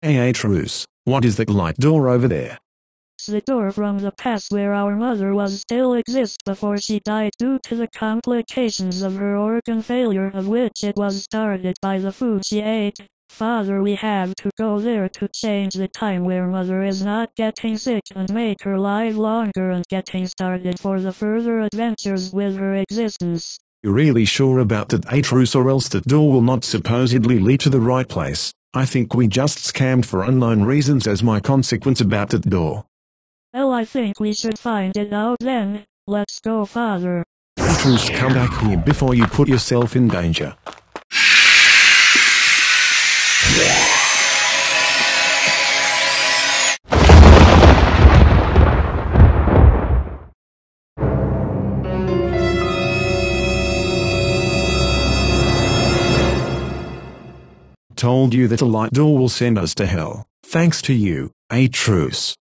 Hey Atreus, what is that light door over there? The door from the past where our mother was still exists before she died due to the complications of her organ failure of which it was started by the food she ate. Father we have to go there to change the time where mother is not getting sick and make her live longer and getting started for the further adventures with her existence. You're really sure about that Atreus or else that door will not supposedly lead to the right place? I think we just scammed for unknown reasons as my consequence about that door. Well I think we should find it out then. Let's go father. Atreus come back here before you put yourself in danger. Told you that a light door will send us to hell. Thanks to you, Atreus.